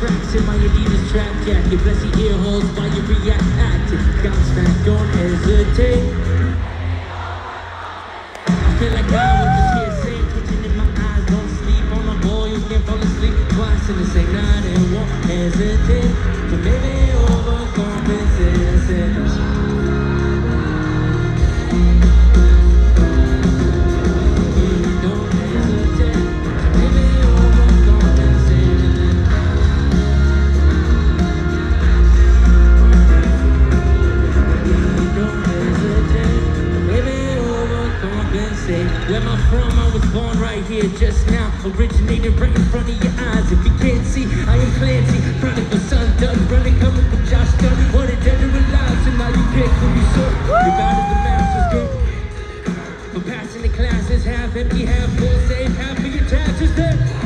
tracks in my Adidas trap. Bless your ear holes while you react active. Back, don't hesitate. I feel like I was just here saying, twitching in my eyes. Don't sleep on my boy, you can't fall asleep twice in the same night and won't hesitate. So maybe overcompensate. Where I'm from, I was born right here just now. Originated right in front of your eyes. If you can't see, I am Clancy. Of Sun Done. Running coming from Josh Dun. Wanted dead or alive, so now you who you serve. You're out of the master's good. For passing the classes, half empty, half full. Save half of your taxes then.